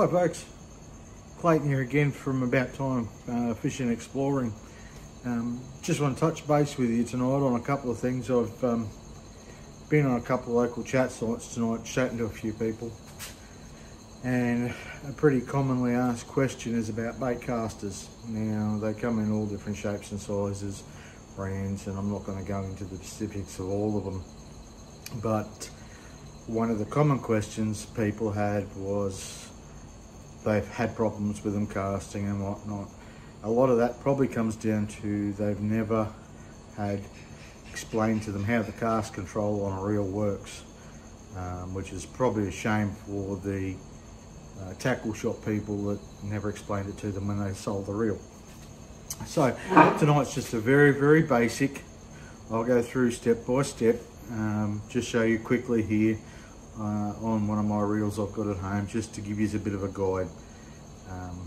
Hi folks, Clayton here again from About Time uh, Fishing Exploring. Um, just want to touch base with you tonight on a couple of things. I've um, been on a couple of local chat sites tonight, chatting to a few people. And a pretty commonly asked question is about bait casters. Now, they come in all different shapes and sizes, brands, and I'm not going to go into the specifics of all of them. But one of the common questions people had was they've had problems with them casting and whatnot. A lot of that probably comes down to they've never had explained to them how the cast control on a reel works, um, which is probably a shame for the uh, tackle shop people that never explained it to them when they sold the reel. So tonight's just a very, very basic. I'll go through step by step, um, just show you quickly here uh, on one of my reels I've got at home just to give you a bit of a guide. Um,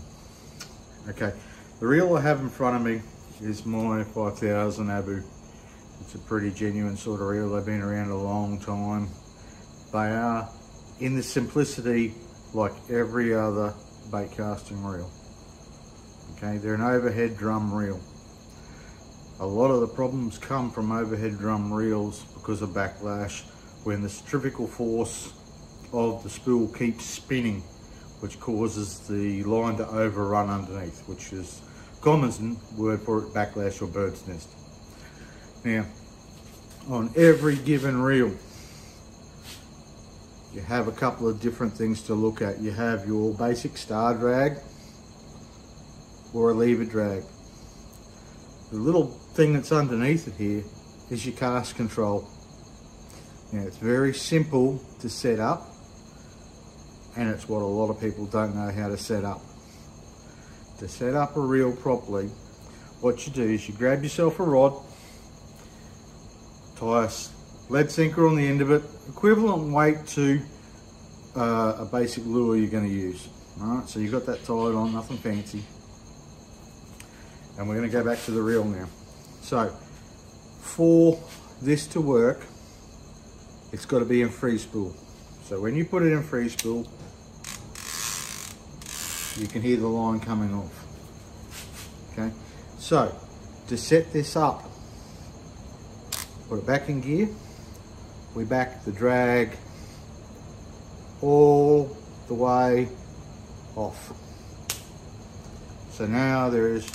okay, the reel I have in front of me is my 5000 Abu. It's a pretty genuine sort of reel. They've been around a long time. They are in the simplicity like every other bait casting reel. Okay, they're an overhead drum reel. A lot of the problems come from overhead drum reels because of backlash when the centrifugal force of the spool keeps spinning, which causes the line to overrun underneath, which is common word for it, backlash or bird's nest. Now, on every given reel, you have a couple of different things to look at. You have your basic star drag or a lever drag. The little thing that's underneath it here is your cast control. It's very simple to set up and it's what a lot of people don't know how to set up. To set up a reel properly, what you do is you grab yourself a rod, tie a lead sinker on the end of it, equivalent weight to uh, a basic lure you're going to use. Alright, so you've got that tied on, nothing fancy. And we're going to go back to the reel now. So, for this to work, it's got to be in free spool. So when you put it in free spool, you can hear the line coming off. Okay, so to set this up, put it back in gear, we back the drag all the way off. So now there is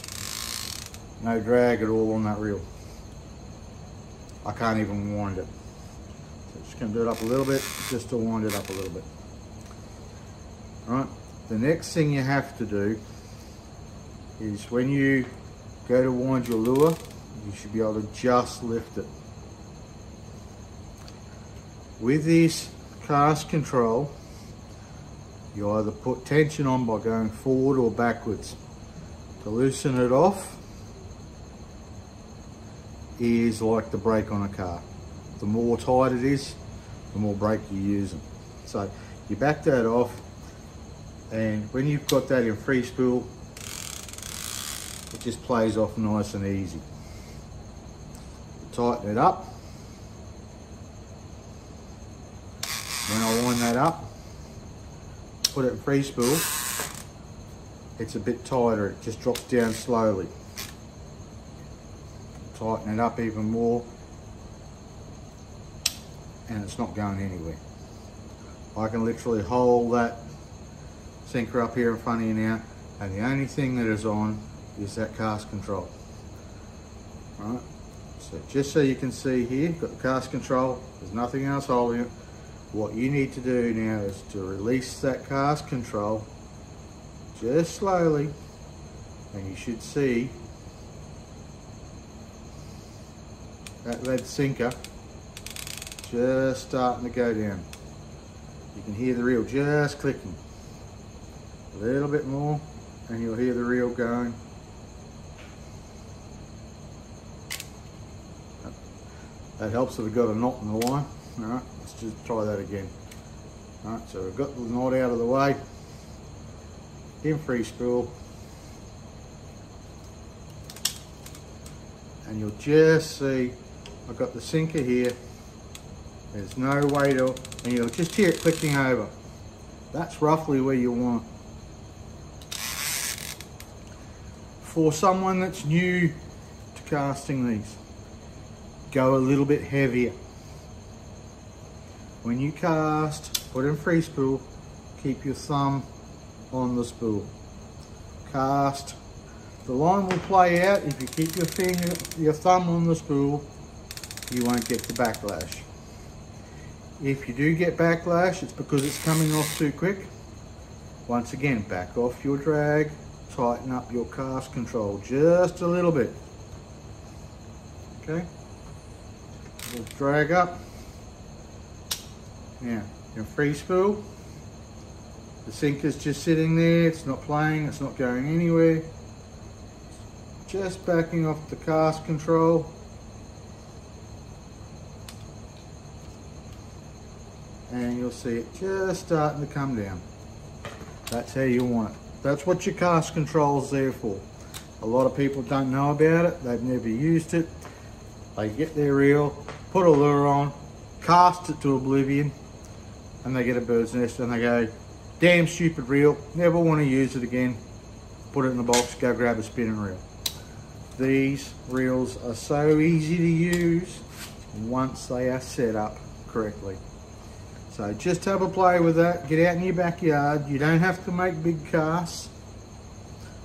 no drag at all on that reel. I can't even wind it. Just gonna do it up a little bit, just to wind it up a little bit. All right, the next thing you have to do is when you go to wind your lure, you should be able to just lift it. With this cast control, you either put tension on by going forward or backwards. To loosen it off is like the brake on a car. The more tight it is, the more brake you're using. So you back that off and when you've got that in free spool, it just plays off nice and easy. Tighten it up. When I wind that up, put it in free spool, it's a bit tighter, it just drops down slowly. Tighten it up even more and it's not going anywhere. I can literally hold that sinker up here in front of you now and the only thing that is on is that cast control. Right, so just so you can see here, got the cast control, there's nothing else holding it. What you need to do now is to release that cast control just slowly and you should see that lead sinker just starting to go down. You can hear the reel just clicking. A little bit more and you'll hear the reel going. That helps if we've got a knot in the line. All right, let's just try that again. All right, so we've got the knot out of the way. In free spool. And you'll just see, I've got the sinker here there's no way to, and you'll just hear it clicking over. That's roughly where you want. For someone that's new to casting these, go a little bit heavier. When you cast, put in free spool, keep your thumb on the spool. Cast, the line will play out. If you keep your finger, your thumb on the spool, you won't get the backlash. If you do get backlash, it's because it's coming off too quick. Once again, back off your drag, tighten up your cast control just a little bit. Okay? We'll drag up. Now, your free spool. The sinker's just sitting there, it's not playing, it's not going anywhere. Just backing off the cast control. And you'll see it just starting to come down. That's how you want it. That's what your cast control is there for. A lot of people don't know about it. They've never used it. They get their reel, put a lure on, cast it to oblivion, and they get a bird's nest and they go, damn stupid reel, never want to use it again. Put it in the box, go grab a spinning reel. These reels are so easy to use once they are set up correctly. So just have a play with that. Get out in your backyard. You don't have to make big casts.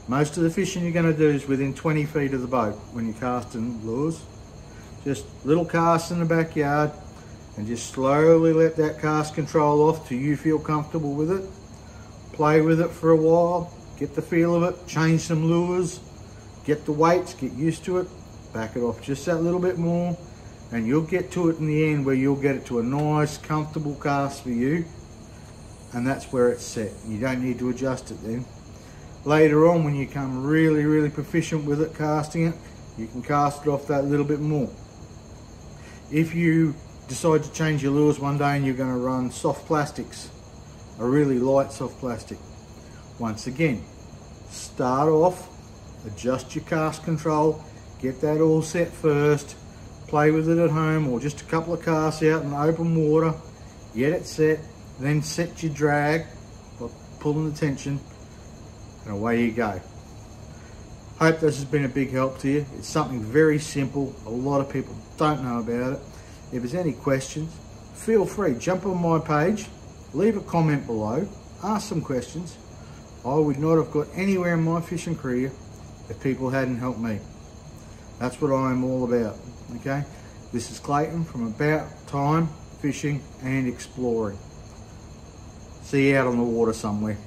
Most of the fishing you're going to do is within 20 feet of the boat when you're casting lures. Just little casts in the backyard and just slowly let that cast control off till you feel comfortable with it. Play with it for a while. Get the feel of it. Change some lures. Get the weights. Get used to it. Back it off just that little bit more and you'll get to it in the end where you'll get it to a nice comfortable cast for you. And that's where it's set. You don't need to adjust it then. Later on when you come really really proficient with it casting it you can cast it off that little bit more. If you decide to change your lures one day and you're going to run soft plastics a really light soft plastic once again start off adjust your cast control get that all set first play with it at home or just a couple of casts out in open water, get it set, then set your drag by pulling the tension and away you go. Hope this has been a big help to you. It's something very simple. A lot of people don't know about it. If there's any questions, feel free, jump on my page, leave a comment below, ask some questions. I would not have got anywhere in my fishing career if people hadn't helped me. That's what I'm all about okay? This is Clayton from About Time Fishing and Exploring. See you out on the water somewhere.